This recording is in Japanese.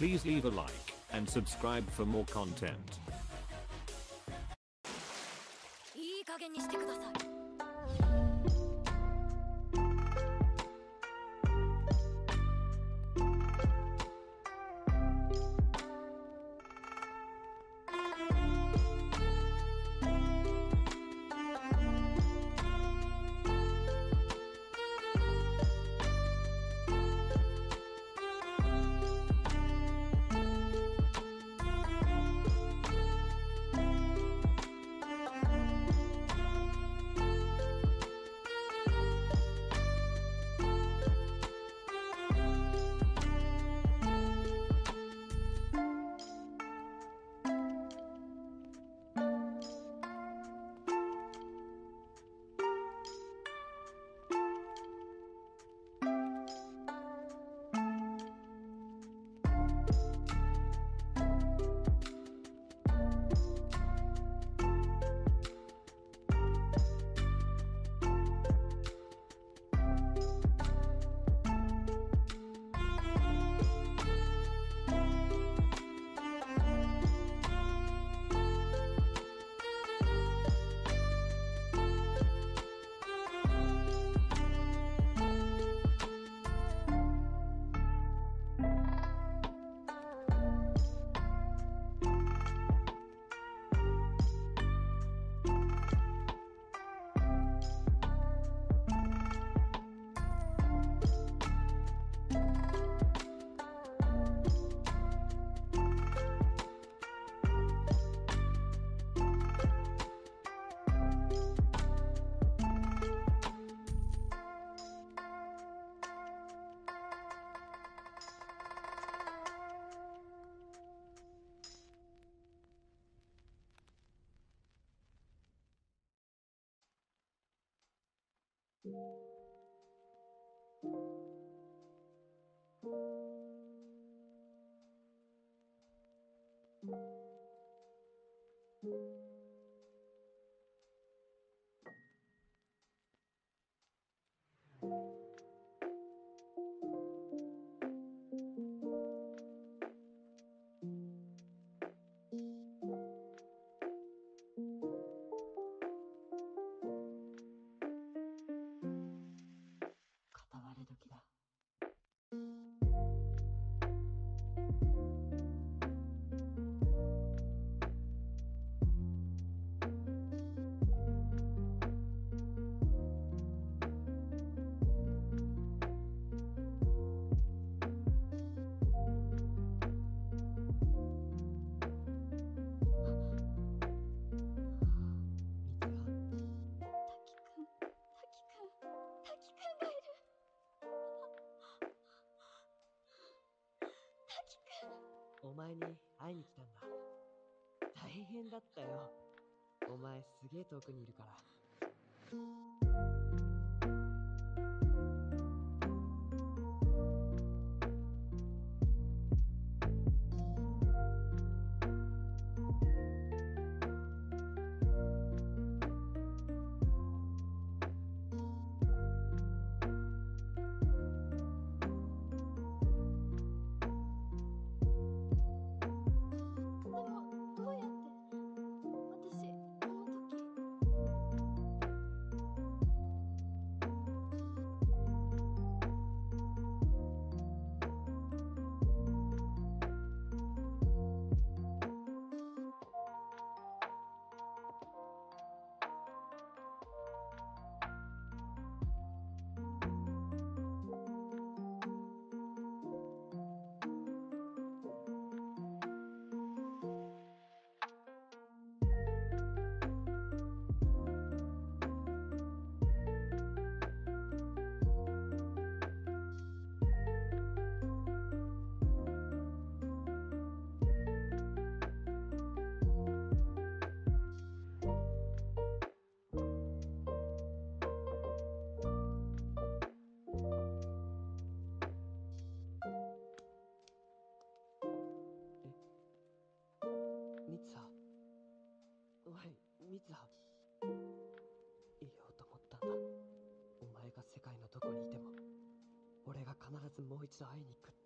Please leave a like and subscribe for more content. いい加減にしてください お前に会いに来たんだ。大変だったよ。お前すげえ遠くにいるから。い、ミツハ。言おうと思ったんだ。お前が世界のどこにいても、俺が必ずもう一度会いに行くって。